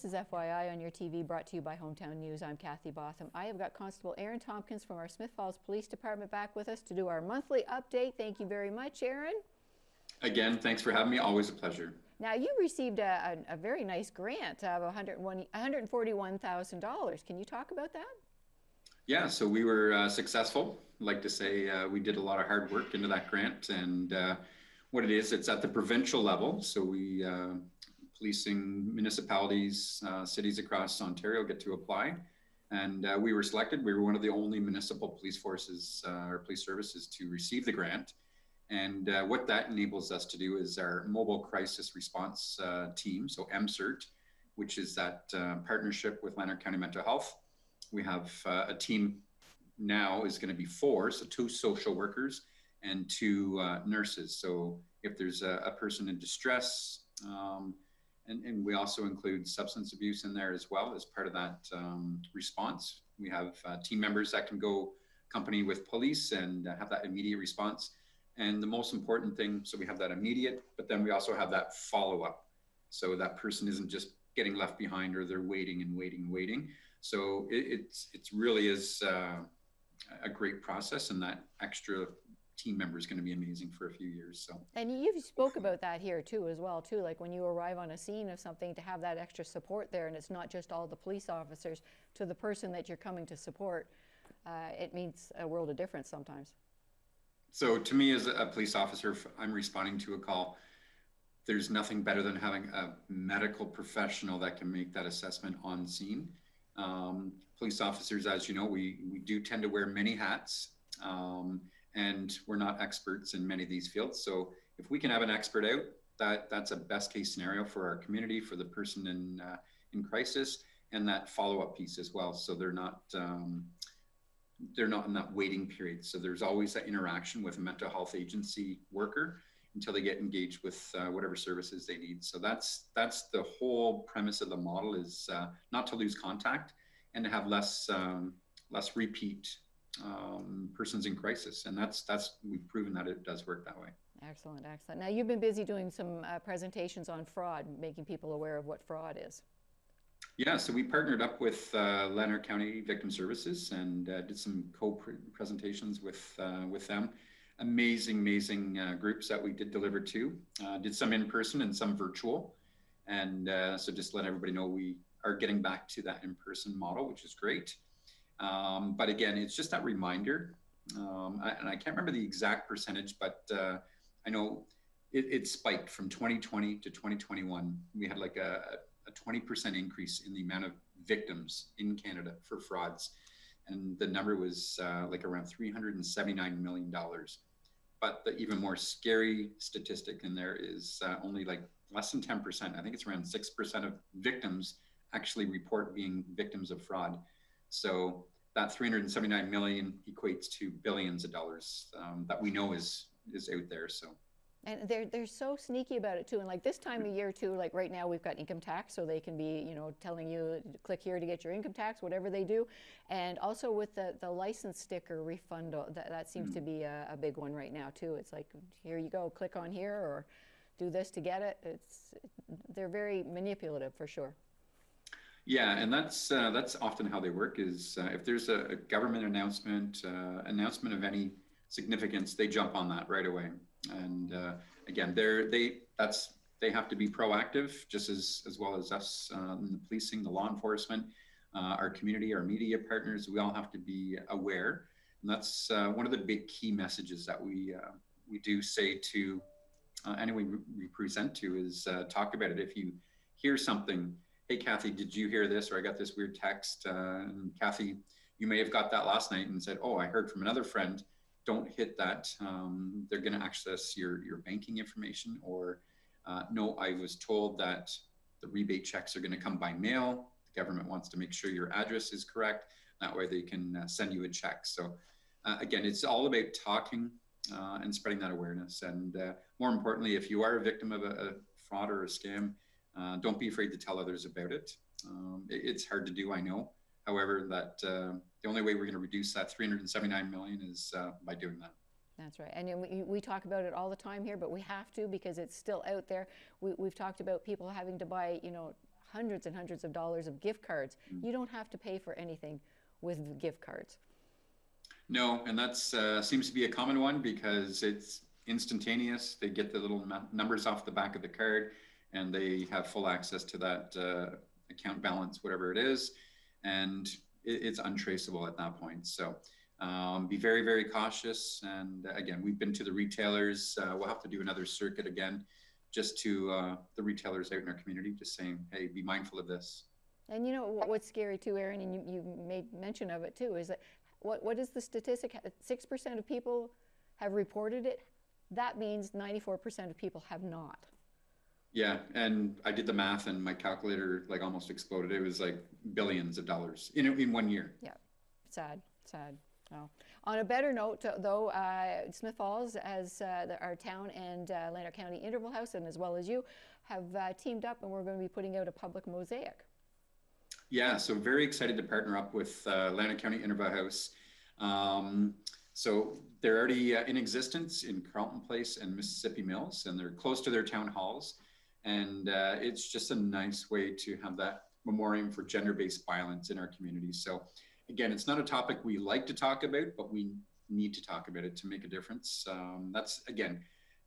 This is FYI on YourTV brought to you by Hometown News. I'm Kathy Botham. I have got Constable Aaron Tompkins from our Smiths Falls Police Department back with us to do our monthly update. Thank you very much, Aaron. Again, thanks for having me. Always a pleasure. Now, you received a, a, a very nice grant of $141,000. Can you talk about that? Yeah, so we were uh, successful. I'd like to say uh, we did a lot of hard work into that grant. And uh, what it is, it's at the provincial level. So we uh, policing municipalities, uh, cities across Ontario get to apply. And uh, we were selected. We were one of the only municipal police forces uh, or police services to receive the grant. And uh, what that enables us to do is our mobile crisis response uh, team, so MCERT, which is that uh, partnership with Lanark County Mental Health. We have a team now is going to be four, so two social workers and two nurses. So if there's a, a person in distress, um, and, and we also include substance abuse in there as well as part of that um, response. We have uh, team members that can go company with police and have that immediate response. And the most important thing, so we have that immediate, but then we also have that follow up. So that person isn't just getting left behind or they're waiting and waiting and waiting. So it, it's it's really is uh, a great process, and that extra team member is going to be amazing for a few years. So. And you've spoke about that here too, as well too. Like when you arrive on a scene of something, to have that extra support there, and it's not just all the police officers to the person that you're coming to support. Uh, it means a world of difference sometimes. So to me, as a police officer, I'm responding to a call. There's nothing better than having a medical professional that can make that assessment on scene. Um, police officers, as you know, we we do tend to wear many hats. Um, and we're not experts in many of these fields. So if we can have an expert out, that that's a best case scenario for our community, for the person in uh, in crisis, and that follow up piece as well. So they're not um, they're not in that waiting period. So there's always that interaction with a mental health agency worker until they get engaged with uh, whatever services they need. So that's that's the whole premise of the model is uh, not to lose contact and to have less um, less repeat um, persons in crisis, and that's that's we've proven that it does work that way. Excellent, excellent. Now you've been busy doing some uh, presentations on fraud, making people aware of what fraud is. Yeah, so we partnered up with uh, Lanark County Victim Services and uh, did some co-presentations with uh, with them. Amazing, amazing uh, groups that we did deliver to. Uh, did some in person and some virtual, and uh, so just let everybody know we are getting back to that in person model, which is great. Um, but again, it's just that reminder. Um, I, and I can't remember the exact percentage, but uh, I know it, it, spiked from 2020 to 2021. We had like a, a 20% increase in the amount of victims in Canada for frauds. And the number was uh, like around $379 million. But the even more scary statistic in there is uh, only like less than 10%. I think it's around 6% of victims actually report being victims of fraud. So that 379 million equates to billions of dollars um, that we know is is out there. So. And they're they're so sneaky about it too. And like this time of year too, like right now we've got income tax, so they can be you know telling you click here to get your income tax, whatever they do. And also with the the license sticker refund, that that seems mm. to be a, a big one right now too. It's like here you go, click on here or do this to get it. It's they're very manipulative for sure. Yeah, and that's uh, that's often how they work. Is uh, if there's a, a government announcement, uh, announcement of any significance, they jump on that right away. And uh, again, they're they that's they have to be proactive, just as as well as us, um, the policing, the law enforcement, uh, our community, our media partners. We all have to be aware, and that's uh, one of the big key messages that we we do say to anyone we present to is talk about it. If you hear something hey, Kathy, did you hear this? Or I got this weird text. Uh, and Kathy, you may have got that last night and said, oh, I heard from another friend. Don't hit that. Um, they're going to access your, your banking information. Or uh, no, I was told that the rebate checks are going to come by mail. The government wants to make sure your address is correct. That way they can uh, send you a check. So uh, again, it's all about talking uh, and spreading that awareness. And uh, more importantly, if you are a victim of a, a fraud or a scam, uh, don't be afraid to tell others about it. Um, it. It's hard to do, I know. However, that uh, the only way we're going to reduce that 379 million is uh, by doing that. That's right. And we, we talk about it all the time here, but we have to because it's still out there. We, we've talked about people having to buy, you know, hundreds and hundreds of dollars of gift cards. You don't have to pay for anything with gift cards. No, and that uh, seems to be a common one because it's instantaneous. They get the little numbers off the back of the card, and they have full access to that uh, account balance, whatever it is, and it, it's untraceable at that point. So. Um, be very, very cautious. And uh, again, we've been to the retailers. Uh, we'll have to do another circuit again, just to uh, the retailers out in our community, just saying, hey, be mindful of this. And you know what's scary too, Aaron, and you, you made mention of it too, is that what, what is the statistic? 6% of people have reported it. That means 94% of people have not. Yeah, and I did the math, and my calculator like almost exploded. It was like billions of dollars in in one year. Yeah, sad, sad. Well, on a better note, though, uh, Smiths Falls, as uh, the, our town and uh, Lanark County Interval House, and as well as you, have uh, teamed up, and we're going to be putting out a public mosaic. Yeah, so very excited to partner up with uh, Lanark County Interval House. Um, so they're already uh, in existence in Carleton Place and Mississippi Mills, and they're close to their town halls. And uh, it's just a nice way to have that memoriam for gender-based violence in our community. So again, it's not a topic we like to talk about, but we need to talk about it to make a difference. Um, that's again,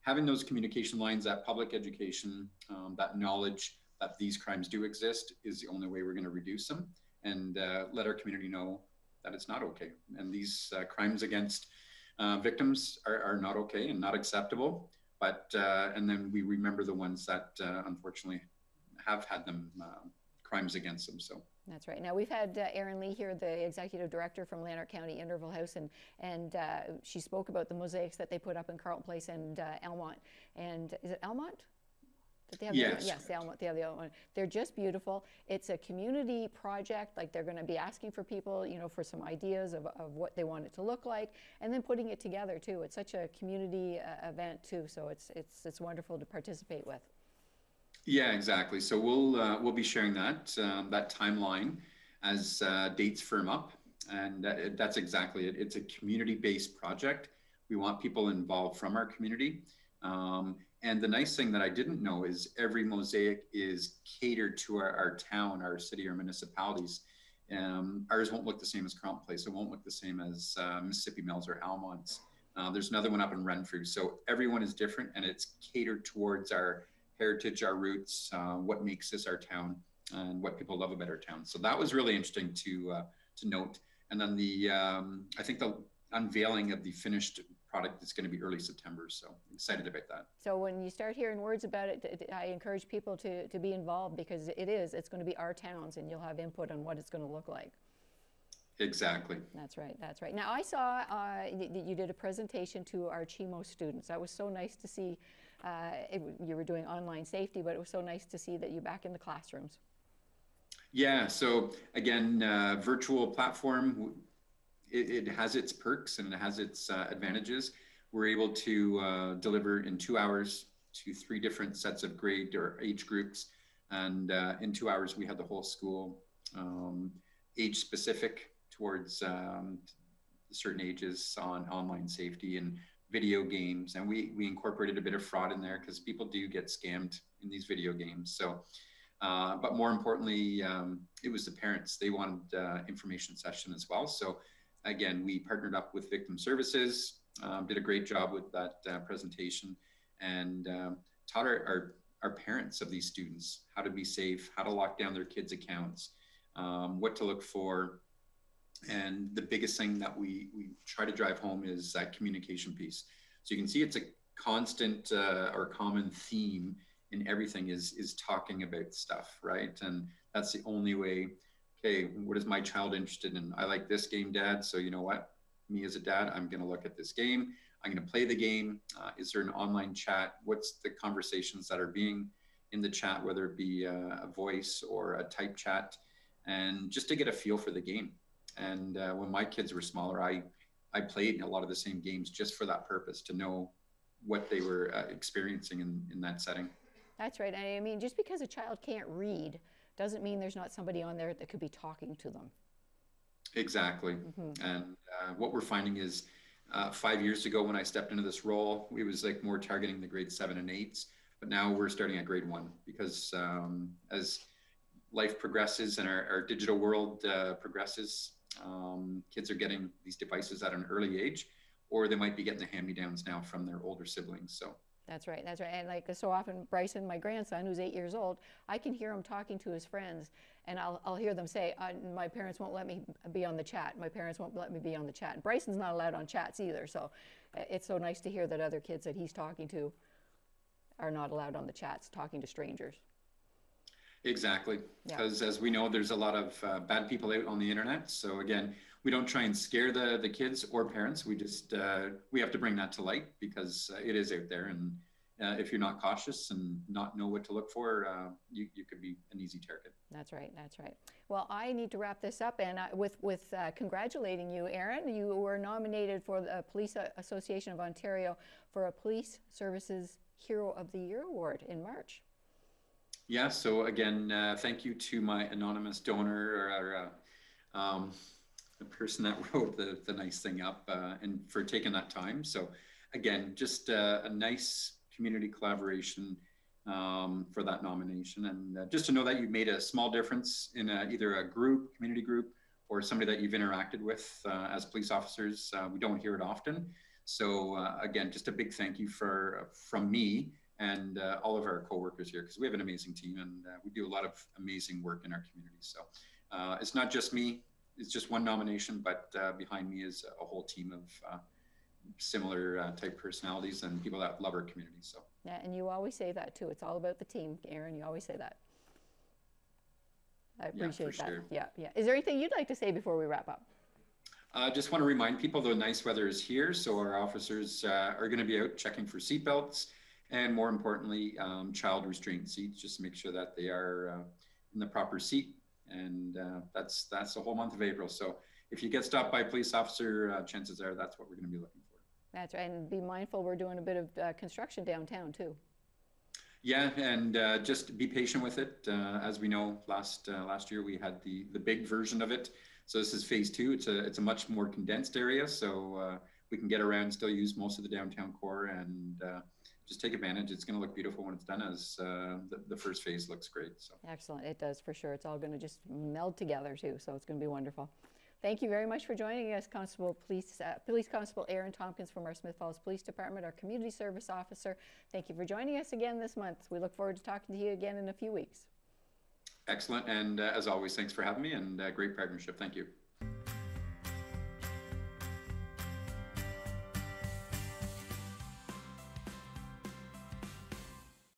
having those communication lines, that public education, um, that knowledge that these crimes do exist is the only way we're going to reduce them and uh, let our community know that it's not okay. And these uh, crimes against uh, victims are, are, not okay and not acceptable. But, uh, and then we remember the ones that uh, unfortunately have had them uh, crimes against them. So. That's right. Now we've had uh, Erin Lee here, the executive director from Lanark County Interval House, and and uh, she spoke about the mosaics that they put up in Carleton Place and uh, Almonte. And is it Almonte? They have yes. The, yes, the Almonte, the other one. They're just beautiful. It's a community project. Like they're going to be asking for people, you know, for some ideas of, of what they want it to look like, and then putting it together too. It's such a community uh, event too, so it's it's it's wonderful to participate with. Yeah, exactly. So we'll uh, we'll be sharing that um, that timeline as uh, dates firm up, and uh, that's exactly it. It's a community-based project. We want people involved from our community. Um, and the nice thing that I didn't know is every mosaic is catered to our, our town, our city, or municipalities. Um, ours won't look the same as Carleton Place. It won't look the same as uh, Mississippi Mills or Almonte. Uh, there's another one up in Renfrew. So everyone is different, and it's catered towards our heritage, our roots, uh, what makes this our town, and what people love about our town. So that was really interesting to uh, to note. And then the um, I think the unveiling of the finished product is going to be early September. So excited about that. So when you start hearing words about it, I encourage people to to be involved because it is it's going to be our towns, and you'll have input on what it's going to look like. Exactly. That's right. That's right. Now I saw uh, you did a presentation to our CHIMO students. That was so nice to see uh, it, you were doing online safety, but it was so nice to see that you're back in the classrooms. Yeah, so again, uh, virtual platform, it, it, has its perks and it has its uh, advantages. We're able to uh, deliver in two hours to three different sets of grade or age groups. And uh, in two hours, we had the whole school um, age specific towards um, certain ages on online safety and video games and we we incorporated a bit of fraud in there because people do get scammed in these video games so uh, but more importantly um, it was the parents they wanted uh, information session as well so again we partnered up with victim services um, did a great job with that uh, presentation and um, taught our, our, our parents of these students how to be safe how to lock down their kids accounts um, what to look for and the biggest thing that we, we try to drive home is that communication piece. So you can see it's a constant uh, or common theme in everything is, is talking about stuff, right? And that's the only way, okay, what is my child interested in? I like this game, dad. So you know what? Me as a dad, I'm going to look at this game. I'm going to play the game. Uh, is there an online chat? What's the conversations that are being in the chat, whether it be a, a voice or a type chat? And just to get a feel for the game. And uh, when my kids were smaller, I I played a lot of the same games just for that purpose to know what they were uh, experiencing in, in that setting. That's right. I mean, just because a child can't read doesn't mean there's not somebody on there that could be talking to them. Exactly. Mm-hmm. And uh, what we're finding is uh, five years ago when I stepped into this role, we was like more targeting the grade seven and eights, but now we're starting at grade one because um, as life progresses and our, our digital world uh, progresses, um, kids are getting these devices at an early age, or they might be getting the hand-me-downs now from their older siblings. So That's right, that's right. And like so often, Bryson, my grandson, who's eight years old, I can hear him talking to his friends, and I'll, I'll hear them say, uh, "My parents won't let me be on the chat. My parents won't let me be on the chat." And Bryson's not allowed on chats either, so it's so nice to hear that other kids that he's talking to are not allowed on the chats, talking to strangers. Exactly, Yeah. because as we know, there's a lot of uh, bad people out on the internet. So again, we don't try and scare the the kids or parents. We just uh, we have to bring that to light because uh, it is out there, and uh, if you're not cautious and not know what to look for, uh, you you could be an easy target. That's right. That's right. Well, I need to wrap this up, and I, with with uh, congratulating you, Aaron. You were nominated for the Police Association of Ontario for a Police Services Hero of the Year award in March. Yeah. So again, uh, thank you to my anonymous donor or uh, um, the person that wrote the the nice thing up uh, and for taking that time. So again, just uh, a nice community collaboration um, for that nomination, and uh, just to know that you made a small difference in a, either a group, community group, or somebody that you've interacted with uh, as police officers. Uh, we don't hear it often. So uh, again, just a big thank you for from me and uh, all of our coworkers here because we have an amazing team and uh, we do a lot of amazing work in our community. So uh, it's not just me; it's just one nomination, but uh, behind me is a whole team of uh, similar uh, type personalities and people that love our community. So Yeah, and you always say that too. It's all about the team, Aaron. You always say that. I Yeah, appreciate that. sure. Yeah, yeah. Is there anything you'd like to say before we wrap up? I just want to remind people the nice weather is here, so our officers uh, are going to be out checking for seatbelts and, more importantly, um, child restraint seats, just to make sure that they are uh, in the proper seat. And uh, that's that's the whole month of April. So if you get stopped by a police officer, uh, chances are that's what we're going to be looking for. That's right. And be mindful, we're doing a bit of uh, construction downtown too. Yeah, and uh, just be patient with it. Uh, as we know, last uh, last year we had the the big version of it. So this is phase two. It's a it's a much more condensed area, so uh, we can get around, still use most of the downtown core, and uh, just take advantage. It's going to look beautiful when it's done, as uh, the the first phase looks great. So Excellent. It does for sure. It's all going to just meld together too. So it's going to be wonderful. Thank you very much for joining us, Constable Police uh, Police Constable Aaron Tompkins from our Smiths Falls Police Department, our Community Service Officer. Thank you for joining us again this month. We look forward to talking to you again in a few weeks. excellent, and uh, as always, thanks for having me, and uh, great partnership. Thank you.